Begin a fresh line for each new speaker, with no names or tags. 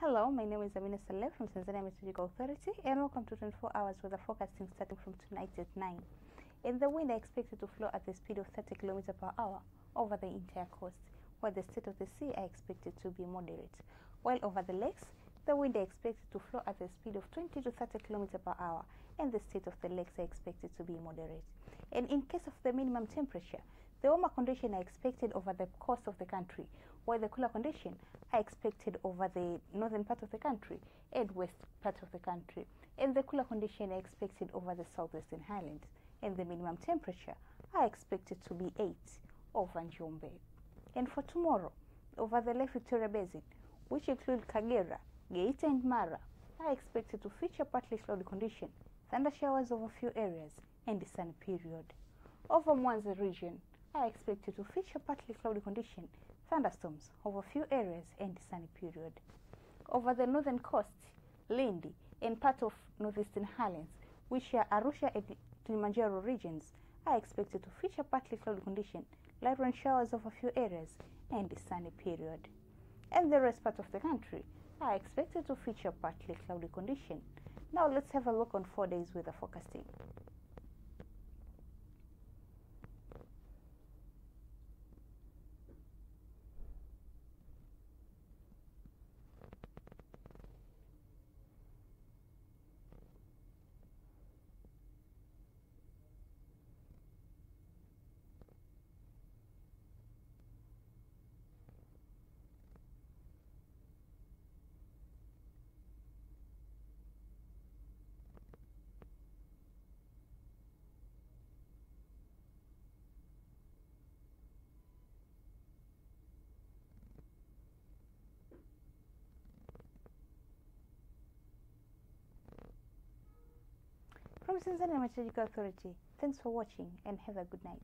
Hello, my name is Amina Saleh from Tanzania Meteorological Authority and welcome to 24 hours weather forecasting starting from tonight at 9. In the wind are expected to flow at the speed of 30 km per hour over the entire coast, while the state of the sea are expected to be moderate. While over the lakes, the wind are expected to flow at the speed of 20 to 30 km per hour and the state of the lakes are expected to be moderate. And in case of the minimum temperature, the warmer conditions are expected over the coast of the country, the cooler condition are expected over the northern part of the country and west part of the country. And the cooler condition are expected over the southwestern highlands. And the minimum temperature are expected to be 8 over Njombe. And for tomorrow, over the Lake Victoria Basin, which include Kagera, Geita and Mara, are expected to feature partly cloudy condition, thunder showers over few areas, and the sunny period. Over Mwanza region, are expected to feature partly cloudy condition, thunderstorms over few areas, and sunny period. Over the northern coast, Lindi, and part of northeastern highlands, which are Arusha and Kilimanjaro regions, are expected to feature partly cloudy condition, light rain showers over few areas, and sunny period. And the rest part of the country are expected to feature partly cloudy condition. Now let's have a look on four days weather forecasting. From Tanzania Meteorological Authority, thanks for watching and have a good night.